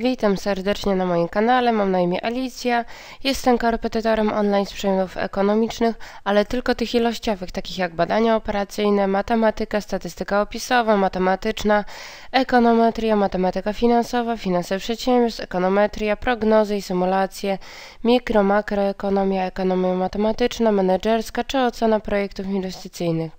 Witam serdecznie na moim kanale, mam na imię Alicja. Jestem korepetytorem online z przedmiotów ekonomicznych, ale tylko tych ilościowych, takich jak badania operacyjne, matematyka, statystyka opisowa, matematyczna, ekonometria, matematyka finansowa, finanse przedsiębiorstw, ekonometria, prognozy i symulacje, mikro, makroekonomia, ekonomia matematyczna, menedżerska czy ocena projektów inwestycyjnych.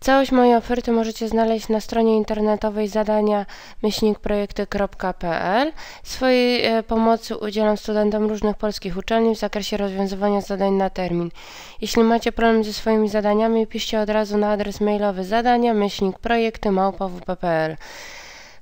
Całość mojej oferty możecie znaleźć na stronie internetowej zadania myślnikprojekty.pl. Swojej e, pomocy udzielam studentom różnych polskich uczelni w zakresie rozwiązywania zadań na termin. Jeśli macie problem ze swoimi zadaniami, piszcie od razu na adres mailowy zadania myślnikprojekty.pl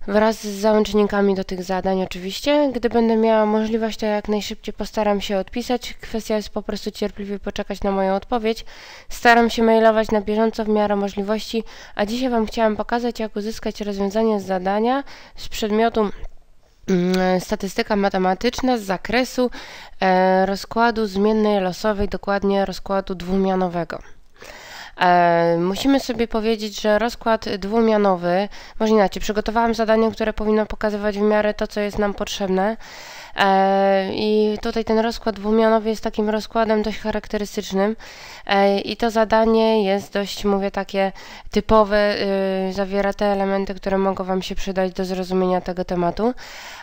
wraz z załącznikami do tych zadań oczywiście. Gdy będę miała możliwość, to jak najszybciej postaram się odpisać. Kwestia jest po prostu cierpliwie poczekać na moją odpowiedź. Staram się mailować na bieżąco w miarę możliwości, a dzisiaj Wam chciałam pokazać, jak uzyskać rozwiązanie z zadania z przedmiotu mm, statystyka matematyczna z zakresu e, rozkładu zmiennej losowej, dokładnie rozkładu dwumianowego. E, musimy sobie powiedzieć, że rozkład dwumianowy, może inaczej, przygotowałam zadanie, które powinno pokazywać w miarę to, co jest nam potrzebne. E, I tutaj ten rozkład dwumianowy jest takim rozkładem dość charakterystycznym e, i to zadanie jest dość, mówię, takie typowe, y, zawiera te elementy, które mogą Wam się przydać do zrozumienia tego tematu.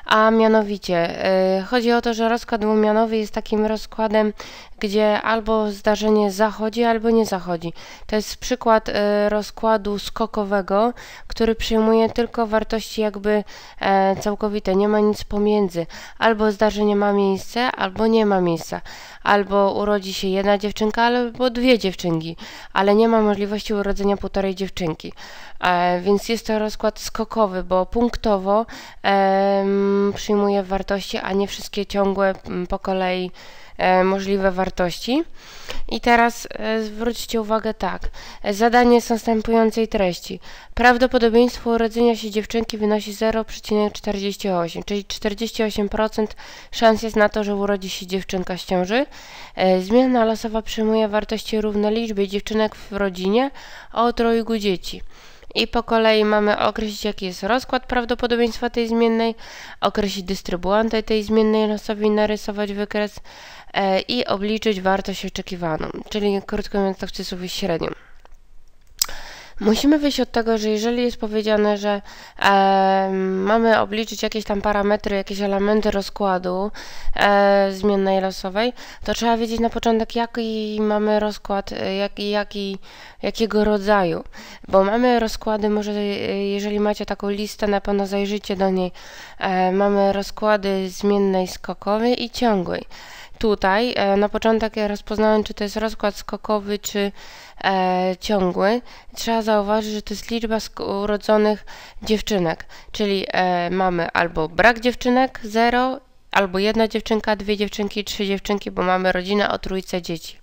A mianowicie, y, chodzi o to, że rozkład dwumianowy jest takim rozkładem, gdzie albo zdarzenie zachodzi, albo nie zachodzi. To jest przykład y, rozkładu skokowego, który przyjmuje tylko wartości jakby e, całkowite, nie ma nic pomiędzy. Albo albo zdarzenie ma miejsce, albo nie ma miejsca. Albo urodzi się jedna dziewczynka, albo dwie dziewczynki, ale nie ma możliwości urodzenia półtorej dziewczynki. E, więc jest to rozkład skokowy, bo punktowo e, przyjmuje wartości, a nie wszystkie ciągłe po kolei możliwe wartości. I teraz e, zwróćcie uwagę tak. Zadanie z następującej treści. Prawdopodobieństwo urodzenia się dziewczynki wynosi 0,48, czyli 48% szans jest na to, że urodzi się dziewczynka z ciąży. E, zmiana losowa przyjmuje wartości równe liczbie dziewczynek w rodzinie o trojgu dzieci. I po kolei mamy określić, jaki jest rozkład prawdopodobieństwa tej zmiennej, określić dystrybuantę tej zmiennej losowej, narysować wykres e, i obliczyć wartość oczekiwaną, czyli krótko mówiąc tak w średnią. Musimy wyjść od tego, że jeżeli jest powiedziane, że e, mamy obliczyć jakieś tam parametry, jakieś elementy rozkładu e, zmiennej losowej, to trzeba wiedzieć na początek, jaki mamy rozkład, e, jaki, jaki, jakiego rodzaju. Bo mamy rozkłady, może e, jeżeli macie taką listę, na pewno zajrzyjcie do niej. E, mamy rozkłady zmiennej skokowej i ciągłej. Tutaj e, na początek ja rozpoznałem, czy to jest rozkład skokowy, czy e, ciągły. Trzeba zauważyć, że to jest liczba urodzonych dziewczynek, czyli e, mamy albo brak dziewczynek, 0, albo jedna dziewczynka, dwie dziewczynki, trzy dziewczynki, bo mamy rodzinę o trójce dzieci.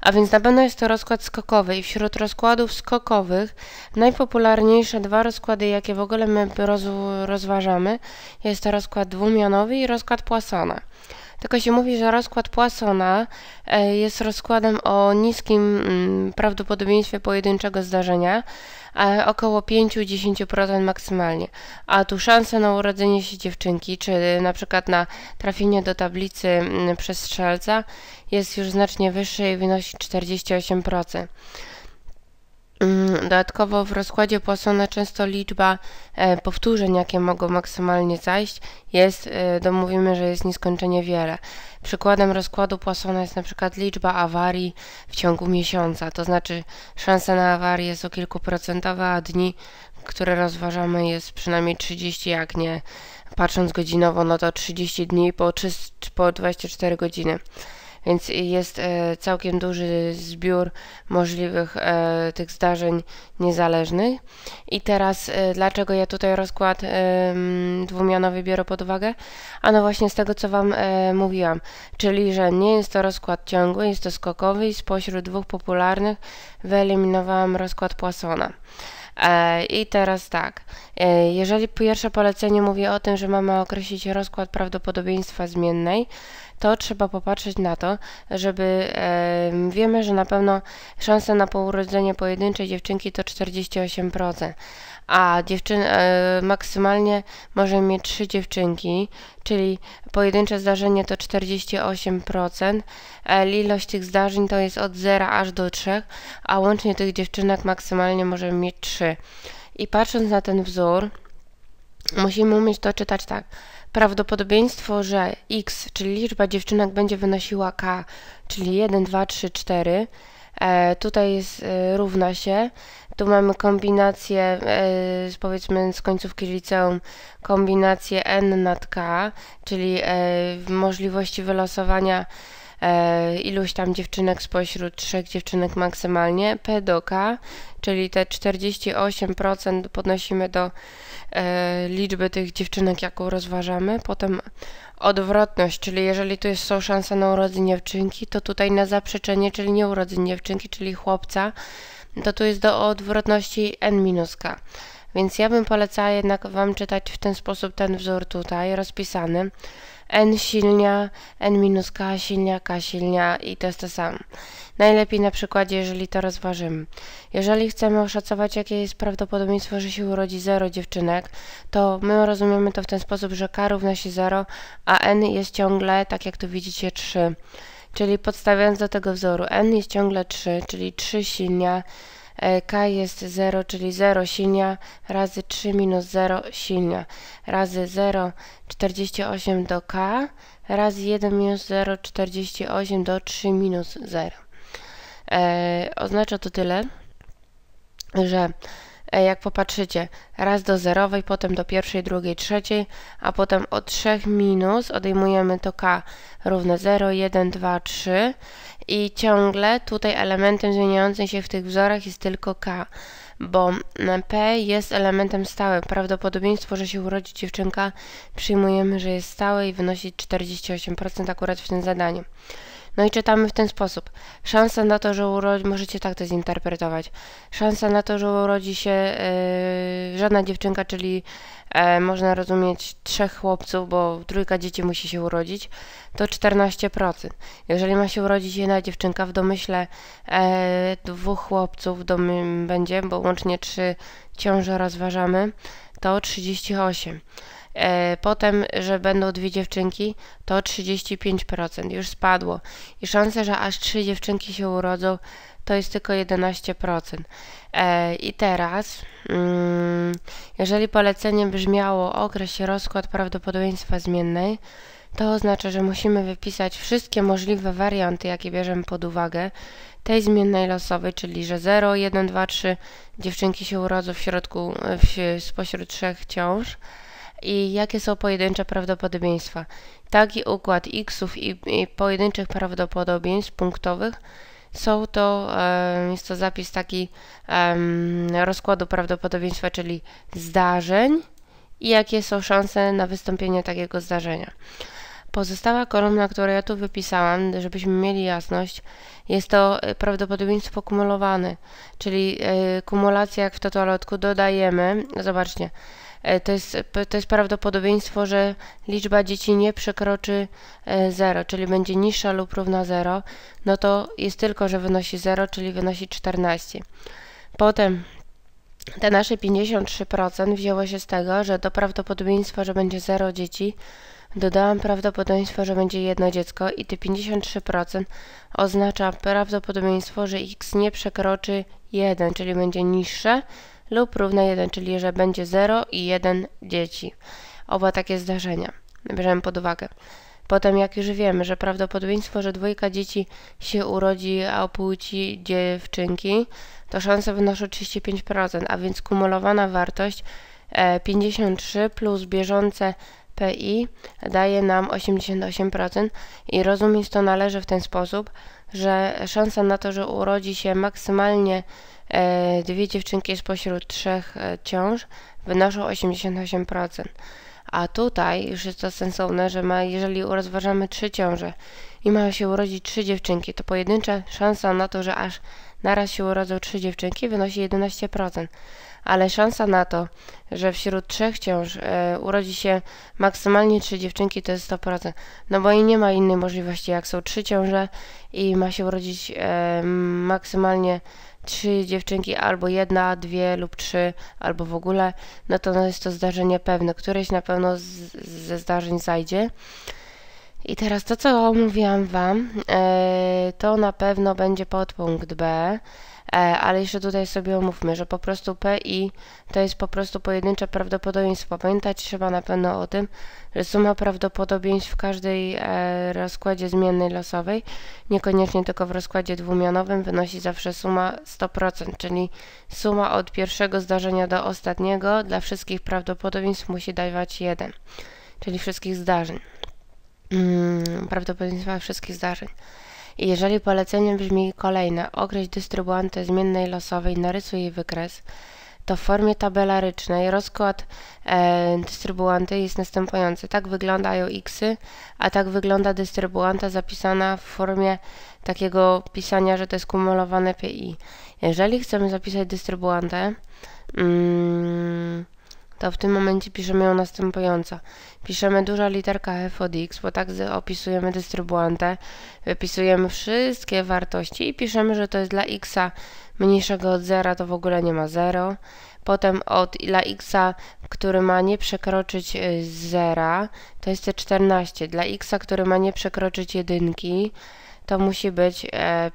A więc na pewno jest to rozkład skokowy i wśród rozkładów skokowych najpopularniejsze dwa rozkłady, jakie w ogóle my roz, rozważamy, jest to rozkład dwumianowy i rozkład Poissona. Tylko się mówi, że rozkład Poissona e, jest rozkładem o niskim mm, prawdopodobieństwie pojedynczego zdarzenia, około 5-10% maksymalnie. A tu szanse na urodzenie się dziewczynki, czy na przykład na trafienie do tablicy mm, przez strzelca jest już znacznie wyższe i wynosi 48%. Mm, dodatkowo w rozkładzie Poissona często liczba e, powtórzeń, jakie mogą maksymalnie zajść, jest, e, domówimy, że jest nieskończenie wiele. Przykładem rozkładu Poissona jest na przykład liczba awarii w ciągu miesiąca, to znaczy szansa na awarię jest o kilkuprocentowe, a dni, które rozważamy jest przynajmniej 30, jak nie patrząc godzinowo, no to 30 dni po, 3, po 24 godziny więc jest e, całkiem duży zbiór możliwych e, tych zdarzeń niezależnych. I teraz e, dlaczego ja tutaj rozkład dwumianowy biorę pod uwagę? A no właśnie z tego, co Wam mówiłam, czyli, że nie jest to rozkład ciągły, jest to skokowy i spośród dwóch popularnych wyeliminowałam rozkład Poissona. I teraz tak, jeżeli pierwsze polecenie mówi o tym, że mamy określić rozkład prawdopodobieństwa zmiennej, to trzeba popatrzeć na to, żeby e, wiemy, że na pewno szanse na pourodzenie pojedynczej dziewczynki to 48%, a dziewczyn e, maksymalnie możemy mieć trzy dziewczynki, czyli pojedyncze zdarzenie to 48%, e, ilość tych zdarzeń to jest od 0 aż do 3, a łącznie tych dziewczynek maksymalnie możemy mieć 3. I patrząc na ten wzór, musimy umieć to czytać tak. Prawdopodobieństwo, że x, czyli liczba dziewczynek będzie wynosiła k, czyli 1, 2, 3, 4, e, tutaj jest równa się. Tu mamy kombinację, e, powiedzmy z końcówki liceum, kombinację n nad k, czyli e, możliwości wylosowania iluś tam dziewczynek spośród trzech dziewczynek maksymalnie, P do K, czyli te 48% podnosimy do e, liczby tych dziewczynek, jaką rozważamy. Potem odwrotność, czyli jeżeli tu jest, są szanse na urodzenie dziewczynki, to tutaj na zaprzeczenie, czyli nie urodzenie dziewczynki, czyli chłopca, to tu jest do odwrotności n-k. Więc ja bym polecała jednak Wam czytać w ten sposób ten wzór tutaj rozpisany n silnia, n minus k silnia, k silnia i to jest to samo. Najlepiej na przykładzie, jeżeli to rozważymy. Jeżeli chcemy oszacować, jakie jest prawdopodobieństwo, że się urodzi 0 dziewczynek, to my rozumiemy to w ten sposób, że k równa się 0, a n jest ciągle, tak jak tu widzicie, 3. Czyli podstawiając do tego wzoru, n jest ciągle 3, czyli 3 silnia, K jest 0, czyli 0 silnia razy 3 minus 0 silnia razy 0, 48 do K razy 1 minus 0, 48 do 3 minus 0. E, oznacza to tyle, że E, jak popatrzycie, raz do zerowej, potem do pierwszej, drugiej, trzeciej, a potem od 3 minus odejmujemy to k równe 0, 1, 2, 3 i ciągle tutaj elementem zmieniającym się w tych wzorach jest tylko k, bo p jest elementem stałym. Prawdopodobieństwo, że się urodzi dziewczynka przyjmujemy, że jest stałe i wynosi 48% akurat w tym zadaniu. No i czytamy w ten sposób. Szansa na to, że urodzi, możecie tak to zinterpretować. Szansa na to, że urodzi się yy, żadna dziewczynka, czyli e, można rozumieć trzech chłopców, bo trójka dzieci musi się urodzić, to 14%. Jeżeli ma się urodzić jedna dziewczynka, w domyśle e, dwóch chłopców domy będzie, bo łącznie trzy ciąże rozważamy, to 38%. E, potem, że będą dwie dziewczynki, to 35% już spadło. I szanse, że aż trzy dziewczynki się urodzą, to jest tylko 11%. E, I teraz, mm, jeżeli polecenie brzmiało określ rozkład prawdopodobieństwa zmiennej, to oznacza, że musimy wypisać wszystkie możliwe warianty, jakie bierzemy pod uwagę tej zmiennej losowej, czyli że 0, 1, 2, 3 dziewczynki się urodzą w środku, w, spośród trzech ciąż i jakie są pojedyncze prawdopodobieństwa. Taki układ xów i, i pojedynczych prawdopodobieństw punktowych są to, jest to zapis taki rozkładu prawdopodobieństwa, czyli zdarzeń i jakie są szanse na wystąpienie takiego zdarzenia. Pozostała kolumna, którą ja tu wypisałam, żebyśmy mieli jasność, jest to e, prawdopodobieństwo kumulowane, czyli e, kumulacja, jak w totolotku dodajemy, zobaczcie, E, to jest, to jest prawdopodobieństwo, że liczba dzieci nie przekroczy 0, e, czyli będzie niższa lub równa 0, no to jest tylko, że wynosi 0, czyli wynosi 14. Potem te nasze 53% wzięło się z tego, że do prawdopodobieństwa, że będzie 0 dzieci, dodałam prawdopodobieństwo, że będzie jedno dziecko i te 53% oznacza prawdopodobieństwo, że x nie przekroczy 1, czyli będzie niższe lub równe 1, czyli że będzie 0 i 1 dzieci. Oba takie zdarzenia bierzemy pod uwagę. Potem, jak już wiemy, że prawdopodobieństwo, że dwójka dzieci się urodzi o płci dziewczynki, to szanse wynoszą 35%, a więc kumulowana wartość 53 e, plus bieżące PI daje nam 88% i rozumieć to należy w ten sposób, że szansa na to, że urodzi się maksymalnie E, dwie dziewczynki spośród trzech e, ciąż wynoszą 88%. A tutaj już jest to sensowne, że ma, jeżeli rozważamy trzy ciąże i mają się urodzić trzy dziewczynki, to pojedyncza szansa na to, że aż naraz się urodzą trzy dziewczynki wynosi 11%. Ale szansa na to, że wśród trzech ciąż e, urodzi się maksymalnie trzy dziewczynki, to jest 100%. No bo i nie ma innej możliwości, jak są trzy ciąże i ma się urodzić e, maksymalnie trzy dziewczynki, albo jedna, dwie lub trzy, albo w ogóle, no to jest to zdarzenie pewne. Któreś na pewno z, ze zdarzeń zajdzie. I teraz to, co mówiłam Wam, e, to na pewno będzie podpunkt B, e, ale jeszcze tutaj sobie omówmy, że po prostu P i to jest po prostu pojedyncze prawdopodobieństwo. Pamiętać trzeba na pewno o tym, że suma prawdopodobieństw w każdej e, rozkładzie zmiennej losowej, niekoniecznie tylko w rozkładzie dwumianowym, wynosi zawsze suma 100%, czyli suma od pierwszego zdarzenia do ostatniego dla wszystkich prawdopodobieństw musi dawać 1, czyli wszystkich zdarzeń mm, prawdopodobieństwa wszystkich zdarzeń. Jeżeli polecenie brzmi kolejne, określ dystrybuantę zmiennej losowej, narysuj jej wykres, to w formie tabelarycznej rozkład e, dystrybuanty jest następujący. Tak wyglądają xy, a tak wygląda dystrybuanta zapisana w formie takiego pisania, że to jest kumulowane pi. Jeżeli chcemy zapisać dystrybuantę, mm, to w tym momencie piszemy ją następująco. Piszemy duża literka f od x, bo tak opisujemy dystrybuantę, wypisujemy wszystkie wartości i piszemy, że to jest dla x mniejszego od 0, to w ogóle nie ma 0. Potem od dla x, który ma nie przekroczyć 0, y, to jest 14. Dla x, który ma nie przekroczyć jedynki, to musi być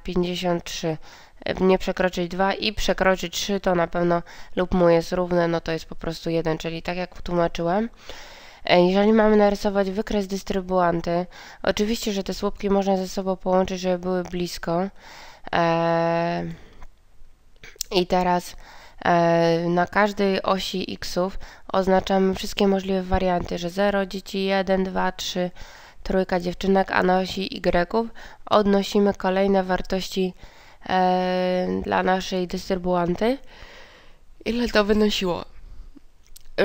53. E, nie przekroczyć 2 i przekroczyć 3 to na pewno lub mu jest równe, no to jest po prostu 1, czyli tak jak tłumaczyłem. E, jeżeli mamy narysować wykres dystrybuanty, oczywiście, że te słupki można ze sobą połączyć, żeby były blisko. E, I teraz na każdej osi xów oznaczamy wszystkie możliwe warianty, że 0 dzieci, 1, 2, 3, trójka dziewczynek, a na osi y odnosimy kolejne wartości e, dla naszej dystrybuanty. Ile to wynosiło?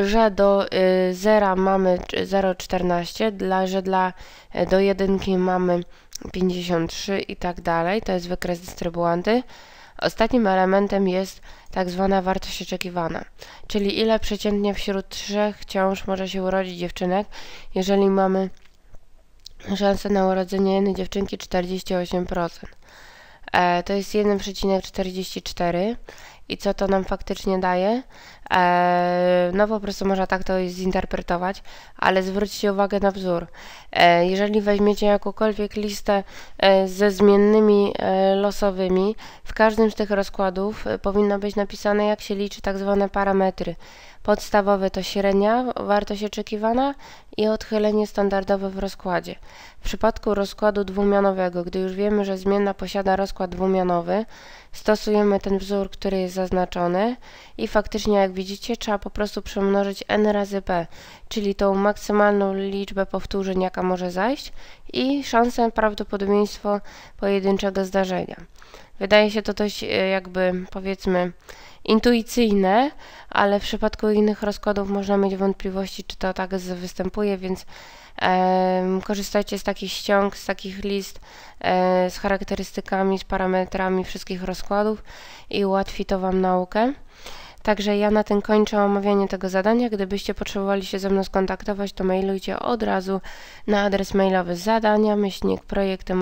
Że do y, zera mamy 0,14, dla, że dla y, do jedynki mamy 53 i tak dalej. To jest wykres dystrybuanty. Ostatnim elementem jest tak zwana wartość oczekiwana, czyli ile przeciętnie wśród trzech ciąż może się urodzić dziewczynek, jeżeli mamy szansę na urodzenie jednej dziewczynki 48%. E, to jest 1,44 i co to nam faktycznie daje? E, no po prostu można tak to zinterpretować, ale zwróćcie uwagę na wzór. E, jeżeli weźmiecie jakąkolwiek listę ze zmiennymi losowymi, w każdym z tych rozkładów powinno być napisane jak się liczy tak zwane parametry. Podstawowe to średnia wartość oczekiwana i odchylenie standardowe w rozkładzie. W przypadku rozkładu dwumianowego, gdy już wiemy, że zmienna posiada rozkład dwumianowy, stosujemy ten wzór, który jest zaznaczony i faktycznie jak widzicie trzeba po prostu przemnożyć n razy p, czyli tą maksymalną liczbę powtórzeń jaka może zajść i szansę prawdopodobieństwo pojedynczego zdarzenia. Wydaje się to dość e, jakby powiedzmy intuicyjne, ale w przypadku innych rozkładów można mieć wątpliwości, czy to tak występuje, więc e, korzystajcie z takich ściąg, z takich list e, z charakterystykami, z parametrami wszystkich rozkładów i ułatwi to Wam naukę. Także ja na tym kończę omawianie tego zadania. Gdybyście potrzebowali się ze mną skontaktować, to mailujcie od razu na adres mailowy zadania myślnik projekty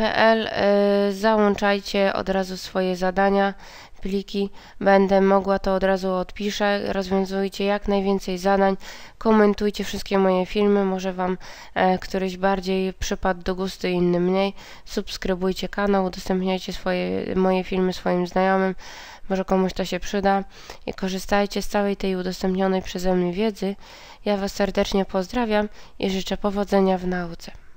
PL. Y, załączajcie od razu swoje zadania, pliki. Będę mogła to od razu odpiszę. Rozwiązujcie jak najwięcej zadań. Komentujcie wszystkie moje filmy. Może Wam e, któryś bardziej przypadł do gustu, inny mniej. Subskrybujcie kanał, udostępniajcie swoje, moje filmy swoim znajomym. Może komuś to się przyda. I korzystajcie z całej tej udostępnionej przeze mnie wiedzy. Ja Was serdecznie pozdrawiam i życzę powodzenia w nauce.